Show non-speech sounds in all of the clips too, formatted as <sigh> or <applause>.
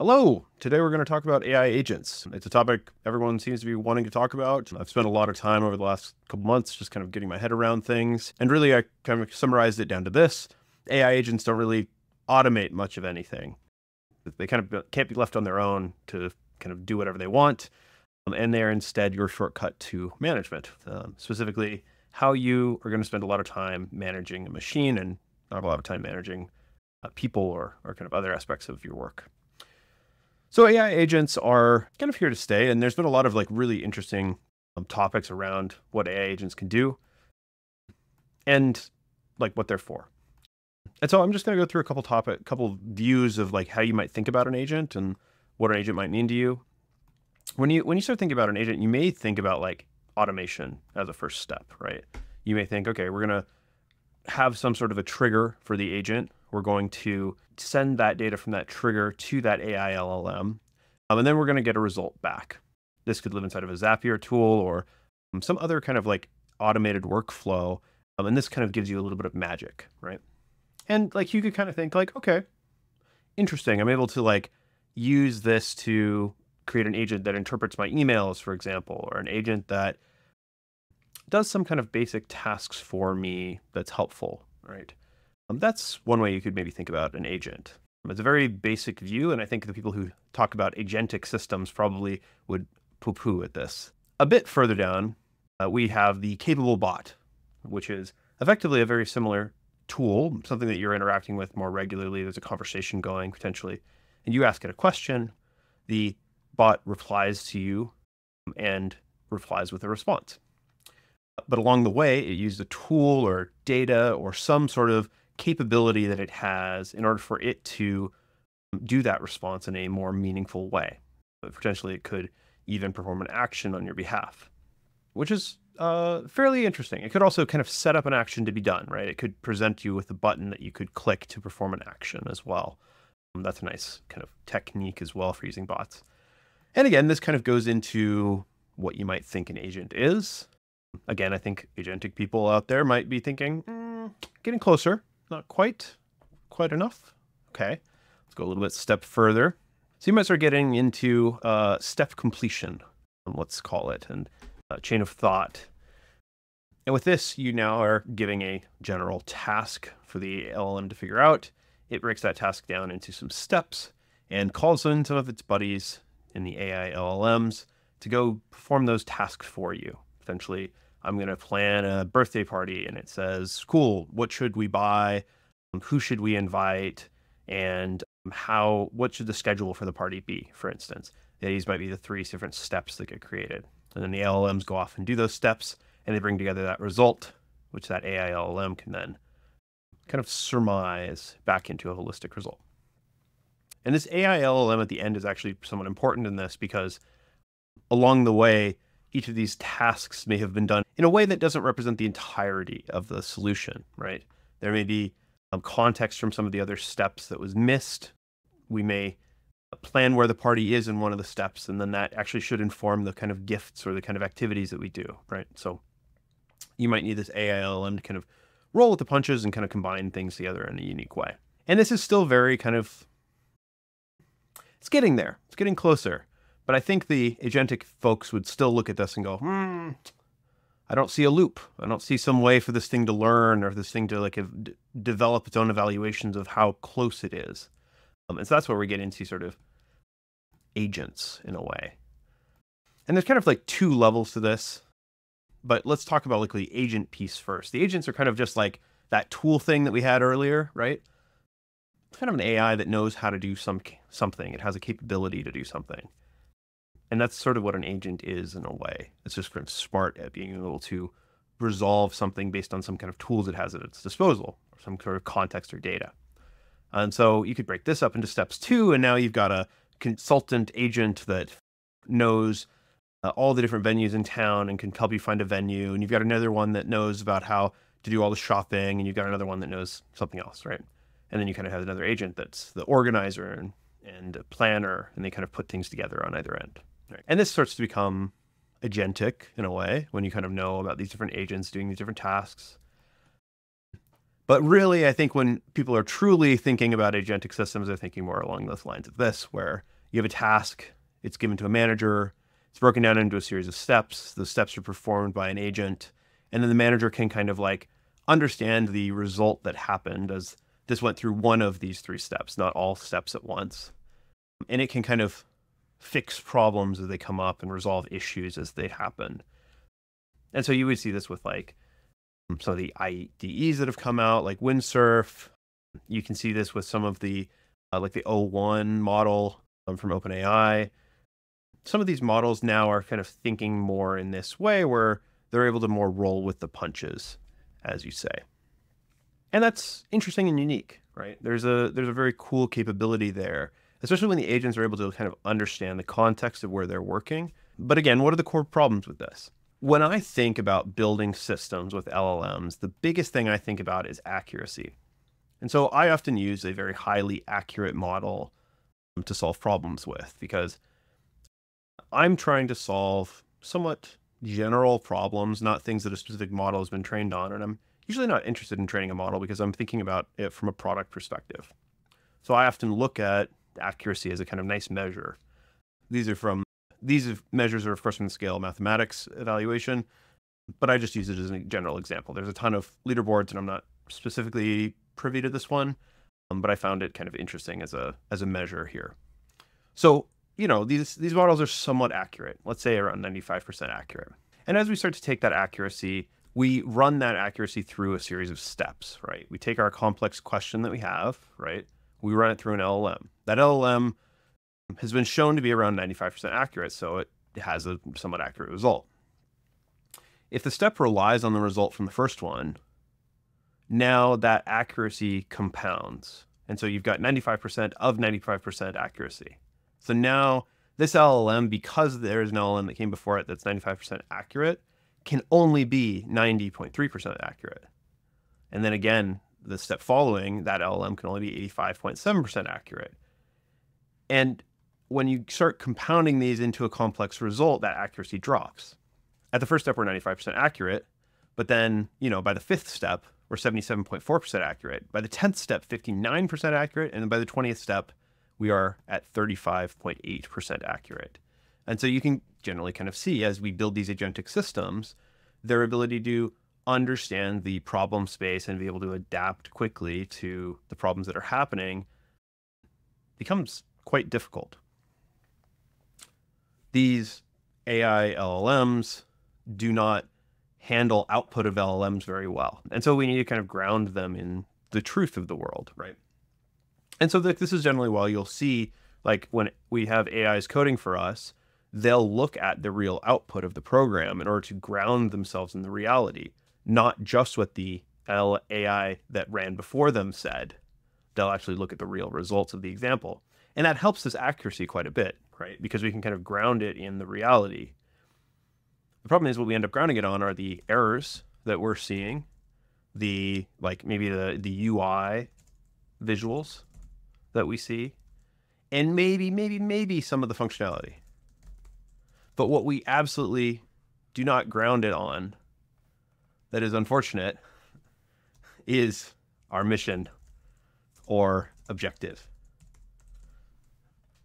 Hello! Today we're going to talk about AI agents. It's a topic everyone seems to be wanting to talk about. I've spent a lot of time over the last couple months just kind of getting my head around things. And really, I kind of summarized it down to this AI agents don't really automate much of anything. They kind of can't be left on their own to kind of do whatever they want. Um, and they're instead your shortcut to management, um, specifically how you are going to spend a lot of time managing a machine and not a lot of time managing uh, people or, or kind of other aspects of your work. So AI agents are kind of here to stay, and there's been a lot of like really interesting um, topics around what AI agents can do and like what they're for. And so I'm just going to go through a couple topic, couple views of like how you might think about an agent and what an agent might mean to you. When you when you start thinking about an agent, you may think about like automation as a first step, right? You may think, okay, we're going to have some sort of a trigger for the agent we're going to send that data from that trigger to that AI LLM, um, and then we're going to get a result back. This could live inside of a Zapier tool or um, some other kind of like automated workflow. Um, and this kind of gives you a little bit of magic, right? And like you could kind of think like, okay, interesting. I'm able to like use this to create an agent that interprets my emails, for example, or an agent that does some kind of basic tasks for me that's helpful, right? Um, that's one way you could maybe think about an agent. It's a very basic view, and I think the people who talk about agentic systems probably would poo poo at this. A bit further down, uh, we have the capable bot, which is effectively a very similar tool, something that you're interacting with more regularly. There's a conversation going potentially, and you ask it a question. The bot replies to you and replies with a response. But along the way, it used a tool or data or some sort of capability that it has in order for it to do that response in a more meaningful way. But potentially, it could even perform an action on your behalf, which is uh, fairly interesting. It could also kind of set up an action to be done, right? It could present you with a button that you could click to perform an action as well. Um, that's a nice kind of technique as well for using bots. And again, this kind of goes into what you might think an agent is. Again, I think agentic people out there might be thinking, mm, getting closer, not quite, quite enough. Okay, let's go a little bit step further. So you might start getting into uh, step completion, let's call it, and uh, chain of thought. And with this, you now are giving a general task for the LLM to figure out. It breaks that task down into some steps and calls in some of its buddies in the AI LLMs to go perform those tasks for you. Essentially, I'm going to plan a birthday party and it says, cool, what should we buy? Um, who should we invite? And um, how, what should the schedule for the party be, for instance? These might be the three different steps that get created. And then the LLMs go off and do those steps and they bring together that result, which that AI LLM can then kind of surmise back into a holistic result. And this AI LLM at the end is actually somewhat important in this because along the way, each of these tasks may have been done in a way that doesn't represent the entirety of the solution, right? There may be um, context from some of the other steps that was missed. We may plan where the party is in one of the steps, and then that actually should inform the kind of gifts or the kind of activities that we do, right? So you might need this AI LLM to kind of roll with the punches and kind of combine things together in a unique way. And this is still very kind of, it's getting there. It's getting closer. But I think the agentic folks would still look at this and go, hmm, I don't see a loop. I don't see some way for this thing to learn or this thing to like d- develop its own evaluations of how close it is. Um, and so that's where we get into sort of agents in a way. And there's kind of like two levels to this. But let's talk about like the agent piece first. The agents are kind of just like that tool thing that we had earlier, right? It's kind of an AI that knows how to do some something. It has a capability to do something. And that's sort of what an agent is in a way. It's just kind of smart at being able to resolve something based on some kind of tools it has at its disposal, or some sort of context or data. And so you could break this up into steps two, and now you've got a consultant agent that knows uh, all the different venues in town and can help you find a venue. And you've got another one that knows about how to do all the shopping, and you've got another one that knows something else, right? And then you kind of have another agent that's the organizer and, and a planner, and they kind of put things together on either end. Right. And this starts to become agentic in a way when you kind of know about these different agents doing these different tasks. But really, I think when people are truly thinking about agentic systems, they're thinking more along those lines of this, where you have a task, it's given to a manager, it's broken down into a series of steps. The steps are performed by an agent, and then the manager can kind of like understand the result that happened as this went through one of these three steps, not all steps at once. And it can kind of fix problems as they come up and resolve issues as they happen. And so you would see this with like some of the IDEs that have come out, like Windsurf. You can see this with some of the, uh, like the O1 model um, from OpenAI. Some of these models now are kind of thinking more in this way where they're able to more roll with the punches, as you say. And that's interesting and unique, right? There's a there's a very cool capability there, especially when the agents are able to kind of understand the context of where they're working. But again, what are the core problems with this? When I think about building systems with LLMs, the biggest thing I think about is accuracy. And so I often use a very highly accurate model um, to solve problems with because I'm trying to solve somewhat general problems, not things that a specific model has been trained on. And I'm usually not interested in training a model because I'm thinking about it from a product perspective. So I often look at accuracy as a kind of nice measure. These are from these measures are of course from the scale mathematics evaluation, but I just use it as a general example. There's a ton of leaderboards, and I'm not specifically privy to this one, um, but I found it kind of interesting as a as a measure here. So you know these these models are somewhat accurate. Let's say around 95% accurate. And as we start to take that accuracy we run that accuracy through a series of steps, right? We take our complex question that we have, right? We run it through an LLM. That LLM has been shown to be around 95% accurate, so it has a somewhat accurate result. If the step relies on the result from the first one, now that accuracy compounds. And so you've got 95% of 95% accuracy. So now this LLM, because there is an LLM that came before it that's 95% accurate, can only be 90.3% accurate. And then again, the step following, that LLM can only be 85.7% accurate. And when you start compounding these into a complex result, that accuracy drops. At the first step, we're 95% accurate, but then, you know, by the fifth step, we're 77.4% accurate. By the 10th step, 59% accurate. And then by the 20th step, we are at 35.8% accurate. And so you can generally kind of see as we build these agentic systems, their ability to understand the problem space and be able to adapt quickly to the problems that are happening becomes quite difficult. These AI LLMs do not handle output of LLMs very well. And so we need to kind of ground them in the truth of the world, right? And so this is generally why you'll see like when we have AIs coding for us, they'll look at the real output of the program in order to ground themselves in the reality, not just what the LAI that ran before them said. They'll actually look at the real results of the example. And that helps this accuracy quite a bit, right? Because we can kind of ground it in the reality. The problem is what we end up grounding it on are the errors that we're seeing, the like maybe the the UI visuals that we see, and maybe maybe maybe some of the functionality. But what we absolutely do not ground it on, that is unfortunate, is our mission or objective.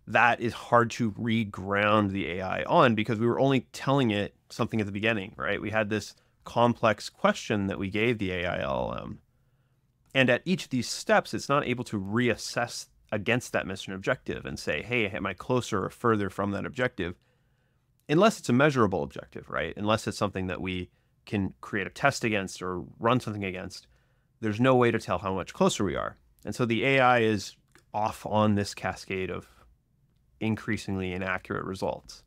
That is hard to reground the AI on because we were only telling it something at the beginning, right? We had this complex question that we gave the AI LLM. And at each of these steps, it's not able to reassess against that mission objective and say, hey, am I closer or further from that objective? unless it's a measurable objective, right? Unless it's something that we can create a test against or run something against, there's no way to tell how much closer we are. And so the AI is off on this cascade of increasingly inaccurate results.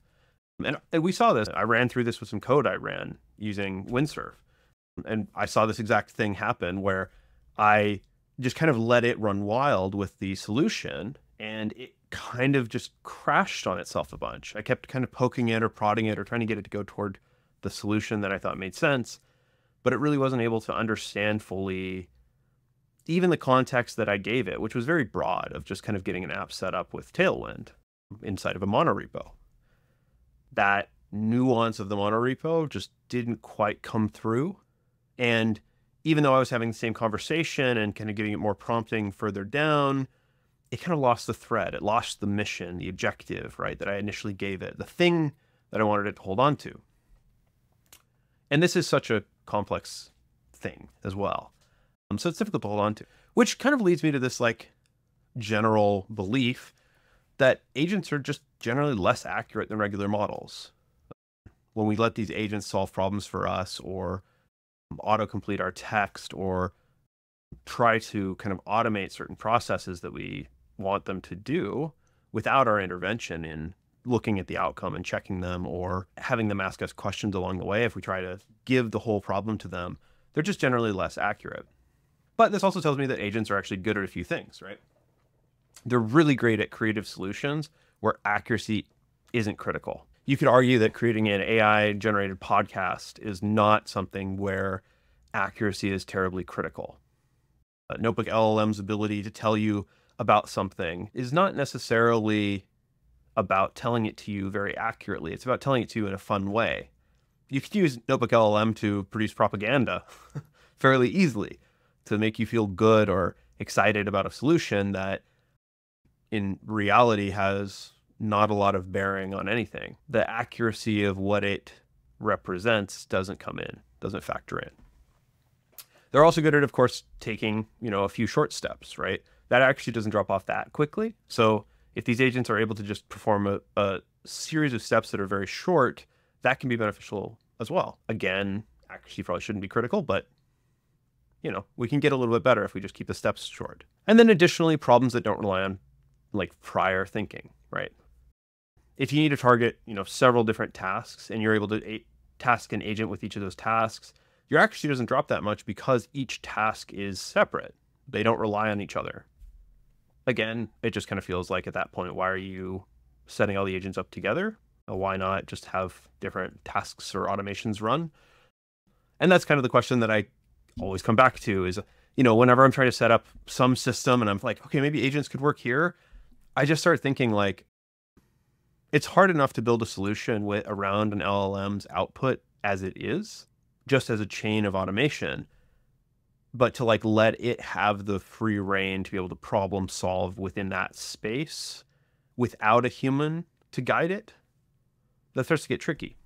And we saw this. I ran through this with some code I ran using Windsurf. And I saw this exact thing happen where I just kind of let it run wild with the solution and it kind of just crashed on itself a bunch. I kept kind of poking it or prodding it or trying to get it to go toward the solution that I thought made sense, but it really wasn't able to understand fully even the context that I gave it, which was very broad of just kind of getting an app set up with Tailwind inside of a monorepo. That nuance of the monorepo just didn't quite come through. And even though I was having the same conversation and kind of giving it more prompting further down, it kind of lost the thread. It lost the mission, the objective, right, that I initially gave it, the thing that I wanted it to hold on to. And this is such a complex thing as well. Um, so it's difficult to hold on to, which kind of leads me to this like general belief that agents are just generally less accurate than regular models. When we let these agents solve problems for us or autocomplete our text or try to kind of automate certain processes that we want them to do without our intervention in looking at the outcome and checking them or having them ask us questions along the way if we try to give the whole problem to them they're just generally less accurate. But this also tells me that agents are actually good at a few things right? They're really great at creative solutions where accuracy isn't critical. You could argue that creating an ai generated podcast is not something where accuracy is terribly critical. NotebookLM's ability to tell you about something is not necessarily about telling it to you very accurately. It's about telling it to you in a fun way. You could use NotebookLM to produce propaganda <laughs> fairly easily to make you feel good or excited about a solution that in reality has not a lot of bearing on anything. The accuracy of what it represents doesn't come in, doesn't factor in. They're also good at, of course, taking, you know, a few short steps, right? That actually doesn't drop off that quickly. So if these agents are able to just perform a, a series of steps that are very short, that can be beneficial as well. Again, actually probably shouldn't be critical, but you know, we can get a little bit better if we just keep the steps short. And then additionally, problems that don't rely on like prior thinking, right? If you need to target, you know, several different tasks and you're able to a- task an agent with each of those tasks, your accuracy doesn't drop that much because each task is separate. They don't rely on each other again, it just kind of feels like at that point, why are you setting all the agents up together? Uh, why not just have different tasks or automations run? And that's kind of the question that I always come back to is, you know, whenever I'm trying to set up some system and I'm like, okay, maybe agents could work here, I just start thinking like, it's hard enough to build a solution with around an LLM's output as it is, just as a chain of automation but to like let it have the free reign to be able to problem solve within that space without a human to guide it, that starts to get tricky.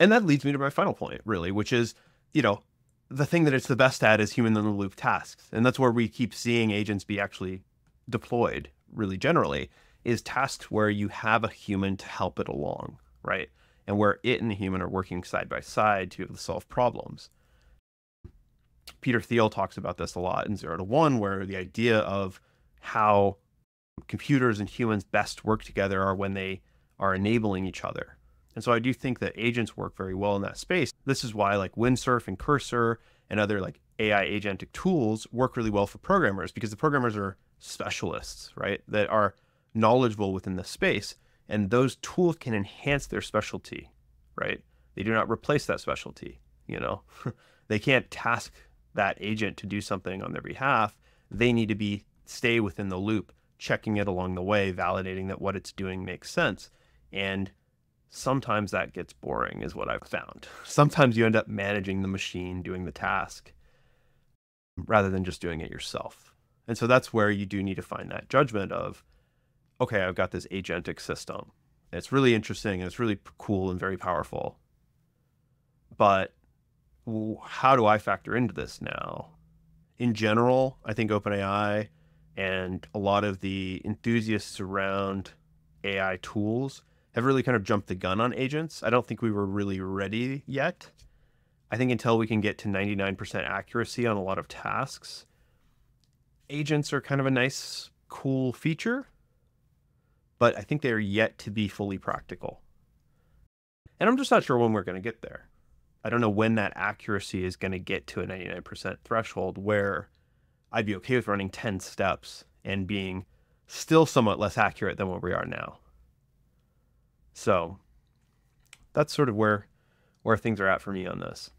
And that leads me to my final point, really, which is, you know, the thing that it's the best at is human in the loop tasks. And that's where we keep seeing agents be actually deployed really generally is tasks where you have a human to help it along, right? And where it and the human are working side by side to solve problems. Peter Thiel talks about this a lot in Zero to One, where the idea of how computers and humans best work together are when they are enabling each other. And so I do think that agents work very well in that space. This is why like Windsurf and Cursor and other like AI agentic tools work really well for programmers because the programmers are specialists, right? That are knowledgeable within the space. And those tools can enhance their specialty, right? They do not replace that specialty, you know? <laughs> they can't task that agent to do something on their behalf, they need to be stay within the loop, checking it along the way, validating that what it's doing makes sense. And sometimes that gets boring, is what I've found. Sometimes you end up managing the machine doing the task rather than just doing it yourself. And so that's where you do need to find that judgment of, okay, I've got this agentic system. It's really interesting and it's really cool and very powerful. But how do I factor into this now? In general, I think OpenAI and a lot of the enthusiasts around AI tools have really kind of jumped the gun on agents. I don't think we were really ready yet. I think until we can get to 99% accuracy on a lot of tasks, agents are kind of a nice, cool feature, but I think they're yet to be fully practical. And I'm just not sure when we're going to get there. I don't know when that accuracy is going to get to a 99% threshold where I'd be okay with running 10 steps and being still somewhat less accurate than what we are now. So that's sort of where where things are at for me on this.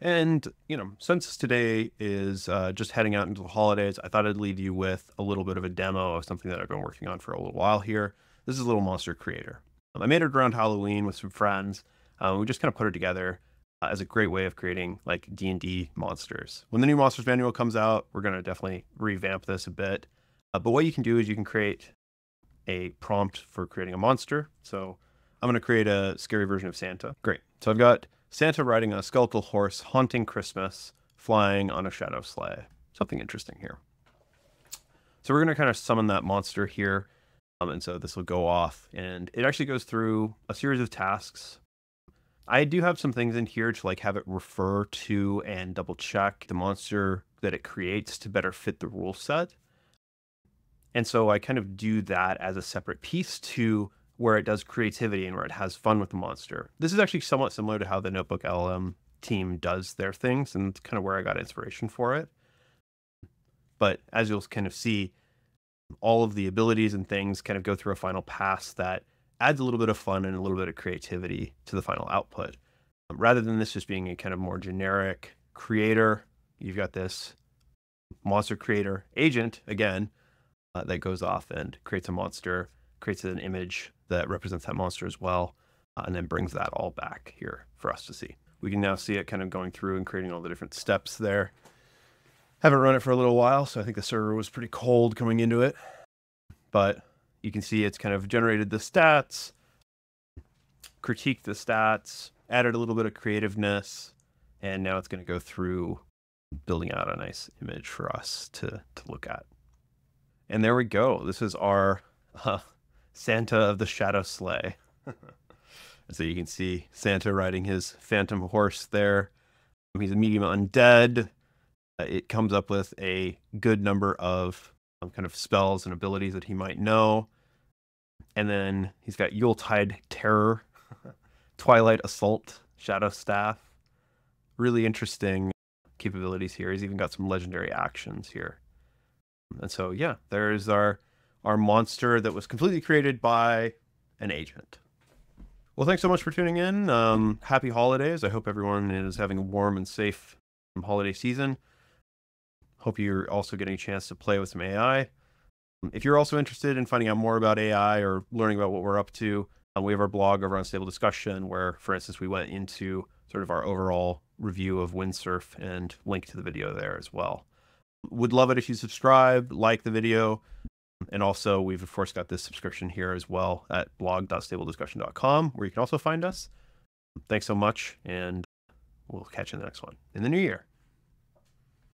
And, you know, since today is uh, just heading out into the holidays, I thought I'd leave you with a little bit of a demo of something that I've been working on for a little while here. This is a Little Monster Creator. Um, I made it around Halloween with some friends. Um, we just kind of put it together uh, as a great way of creating like D and D monsters. When the new monsters manual comes out, we're gonna definitely revamp this a bit. Uh, but what you can do is you can create a prompt for creating a monster. So I'm going to create a scary version of Santa. Great. So I've got Santa riding a skeletal horse, haunting Christmas, flying on a shadow sleigh. Something interesting here. So we're going to kind of summon that monster here. Um, and so this will go off and it actually goes through a series of tasks. I do have some things in here to like have it refer to and double check the monster that it creates to better fit the rule set. And so I kind of do that as a separate piece to where it does creativity and where it has fun with the monster. This is actually somewhat similar to how the NotebookLM team does their things and it's kind of where I got inspiration for it. But as you'll kind of see, all of the abilities and things kind of go through a final pass that adds a little bit of fun and a little bit of creativity to the final output. Rather than this just being a kind of more generic creator, you've got this monster creator agent again uh, that goes off and creates a monster, creates an image that represents that monster as well, uh, and then brings that all back here for us to see. We can now see it kind of going through and creating all the different steps there. Haven't run it for a little while, so I think the server was pretty cold coming into it. But you can see it's kind of generated the stats, critiqued the stats, added a little bit of creativeness, and now it's going to go through building out a nice image for us to, to look at. And there we go. This is our uh, Santa of the Shadow Sleigh. <laughs> so you can see Santa riding his phantom horse there. He's a medium undead. Uh, it comes up with a good number of um, kind of spells and abilities that he might know. And then he's got Yuletide Terror, <laughs> Twilight Assault, Shadow Staff. Really interesting capabilities here. He's even got some legendary actions here. And so, yeah, there's our our monster that was completely created by an agent. Well, thanks so much for tuning in. Um, happy holidays. I hope everyone is having a warm and safe holiday season. Hope you're also getting a chance to play with some AI. If you're also interested in finding out more about AI or learning about what we're up to, uh, we have our blog over on Stable Discussion, where, for instance, we went into sort of our overall review of Windsurf and link to the video there as well. Would love it if you subscribe, like the video, and also we've of course got this subscription here as well at blog.stablediscussion.com, where you can also find us. Thanks so much, and we'll catch you in the next one in the new year.